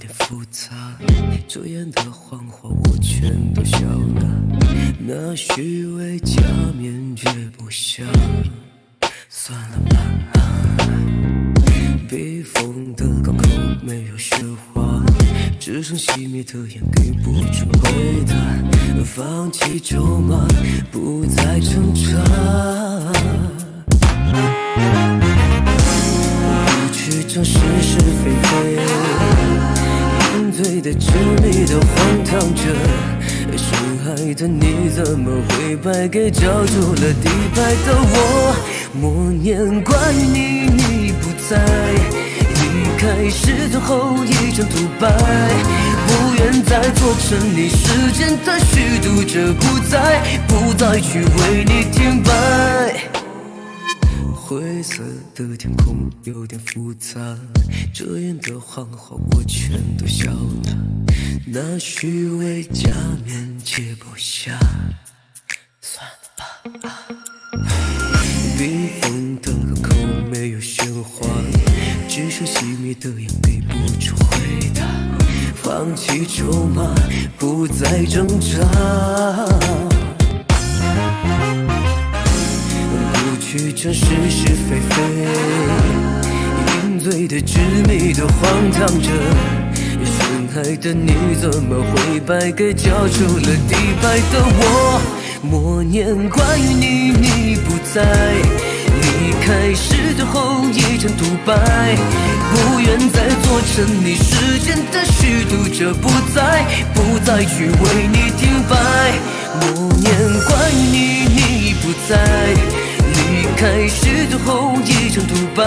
点复杂。昨夜的谎话我全都笑纳，那虚伪假面具不想，算了吧。避风的港口没有雪花，只剩熄灭的烟给不出回答，放弃咒骂，不再挣扎。不去争是是非非。醉的执迷的荒唐着，深海的你怎么会败给交出了底牌的我？默念关于你，你不在，离开是最后一场独白，不愿再做沉溺时间的虚度者，不再不再去为你停摆。灰色的天空有点复杂，遮掩的谎话我全都笑纳，那虚伪假面揭不下，算了吧。避风的港口没有鲜花，只剩熄灭的烟给不出回答，放弃筹码，不再挣扎。去争是是非非，饮醉的执迷的荒唐着，深海的你怎么会败给交出了底牌的我？默念关于你，你不在，离开是最后一场独白，不愿再做沉溺时间的虚度者，不再不再去为你停摆。默念关于你，你不在。开始最后一场独白，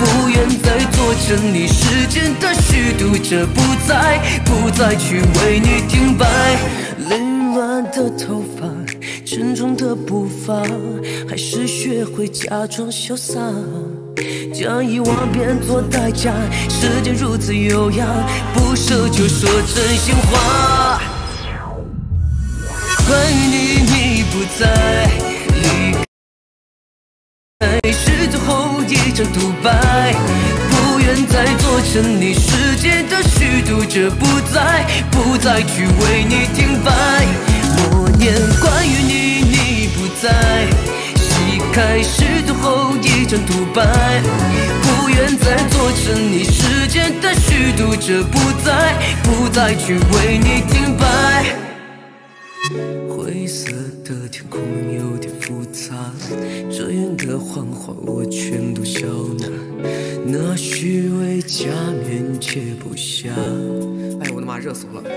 不愿再做沉溺时间的虚度者，不再不再去为你停摆。凌乱的头发，沉重的步伐，还是学会假装潇洒，将遗忘变作代价。时间如此优雅，不舍就说真心话。关于你，你不在。一场独白，不愿再做沉溺世界的虚度者，不再不再去为你停摆。默念关于你，你不在，戏开是最后一场独白，不愿再做沉溺世界的虚度者，不再不再去为你停摆。灰色的天空有点复杂。的谎话我全都笑纳，那虚伪假面揭不下。哎我的妈，热死我了！